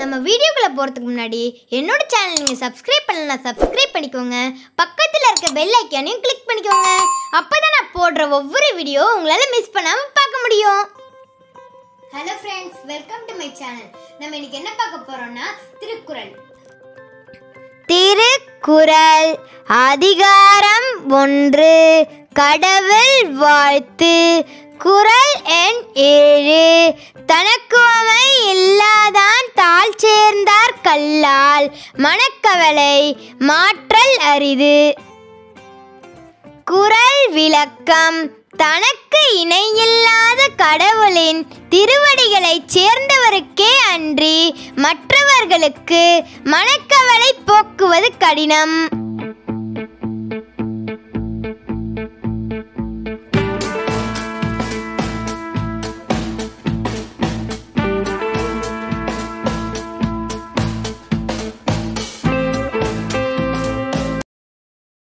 நம்ம வீடியோக்குள்ளே போகிறதுக்கு முன்னாடி என்னோட சேனல் நீங்கள் சப்ஸ்கிரைப் பண்ணலாம் சப்ஸ்கிரைப் பண்ணிக்கோங்க. பக்கத்தில் இருக்க பெல் ஐக்கானையும் கிளிக் பண்ணிக்கோங்க. அப்போ தான் நான் போடுற ஒவ்வொரு வீடியோ உங்களால் மிஸ் பண்ணாமல் பார்க்க முடியும். Hello friends welcome to my channel நம்ம இன்னைக்கு என்ன பார்க்க போகிறோம்னா திருக்குறள். திருக்குறள் அதிகாரம் ஒன்று. கடவுள் வாழ்த்து. குறள் எண் ஏழு. தனக்குவமை கல்லால் மனக்கவலை மாற்றல் அரிது. குறள் விளக்கம். தனக்கு இணையில்லாத கடவுளின் திருவடிகளைச் சேர்ந்தவருக்கே அன்றி மற்றவர்களுக்கு மனக்கவலை போக்குவது கடினம்.